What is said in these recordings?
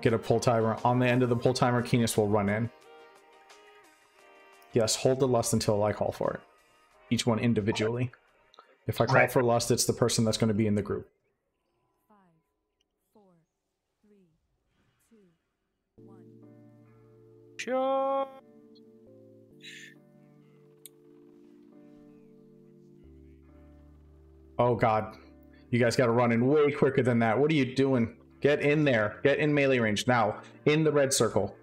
get a pull timer. On the end of the pull timer, Keenus will run in. Yes, hold the lust until I call for it. Each one individually. If I call Right. for lust, it's the person that's going to be in the group. Five, four, three, two, one. Sure. Oh god. You guys got to run in way quicker than that. What are you doing? Get in there. Get in melee range now. In the red circle.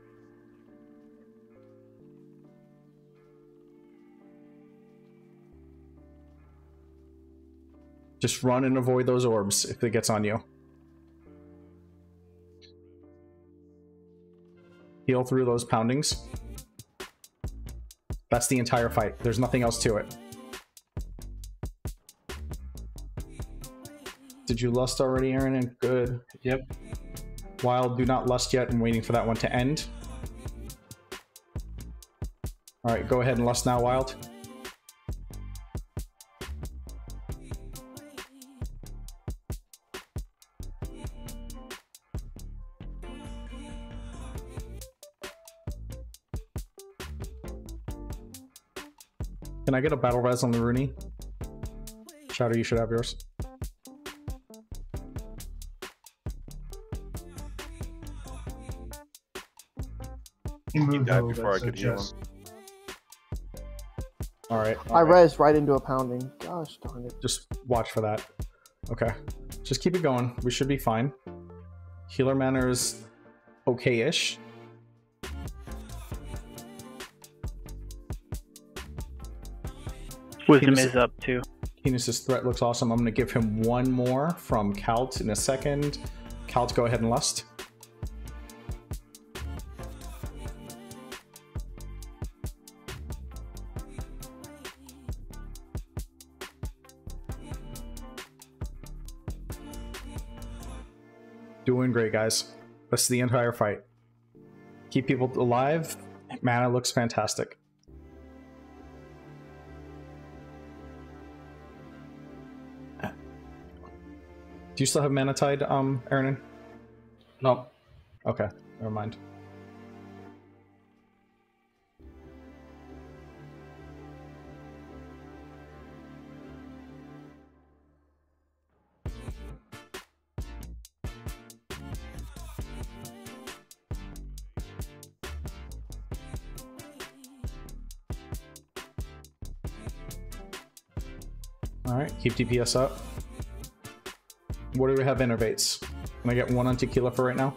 Just run and avoid those orbs if it gets on you. Heal through those poundings. That's the entire fight. There's nothing else to it. Did you lust already, Aaron? Good. Yep. Wild, do not lust yet. I'm waiting for that one to end. All right, go ahead and lust now, Wild. Can I get a battle res on the Rooney? Shadow, you should have yours. He moved died over, before I so could heal just- All right. I all right. res right into a pounding. Gosh darn it. Just watch for that. Okay. Just keep it going. We should be fine. Healer mana is okay-ish. Wisdom Keenus- is up too. Venus's threat looks awesome. I'm going to give him one more from Kalt in a second. Kalt, go ahead and lust. Doing great, guys. That's the entire fight. Keep people alive. Mana looks fantastic. Do you still have mana tide, um, Aaron? Nope. Okay, never mind. All right, keep DPS up. What do we have innervates? Can I get one on tequila for right now?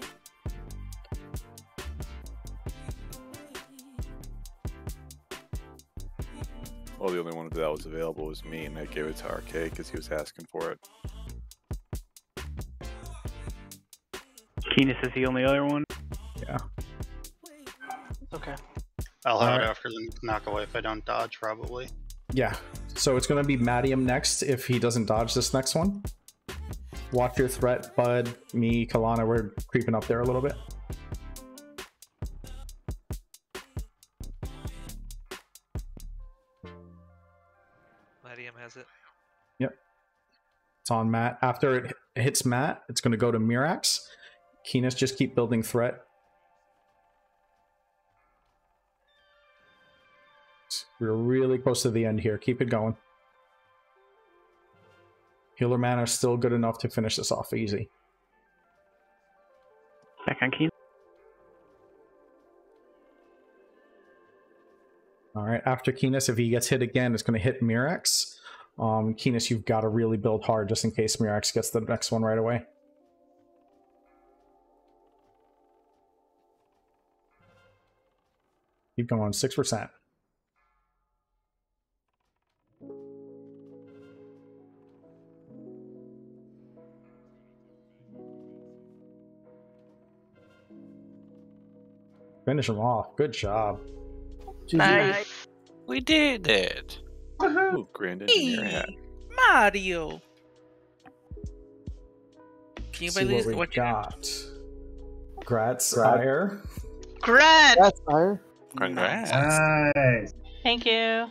Well, the only one that was available was me, and I gave it to RK because he was asking for it. Keenus is the only other one. Yeah. Okay. I'll have Alright. it after the knockaway if I don't dodge, probably. Yeah. So it's gonna be Madium next if he doesn't dodge this next one. Watch your threat, Bud, me, Kalana, we're creeping up there a little bit. Ladium has it. Yep. It's on Matt. After it hits Matt, it's gonna go to Mirax. Keenus, just keep building threat. We're really close to the end here. Keep it going. Healer mana is still good enough to finish this off easy. Second key. Alright, after Keenus, if he gets hit again, it's going to hit Mirax. Um, Keenus, you've got to really build hard just in case Mirax gets the next one right away. Keep going, 6%. Finish him off. Good job. Nice. We did it. Ooh, grand engineer Hey, hat. Mario. Can you See believe what we what you got. Grats, Grat- Ire. Grat! That's fire. Congrats. Nice. Thank you.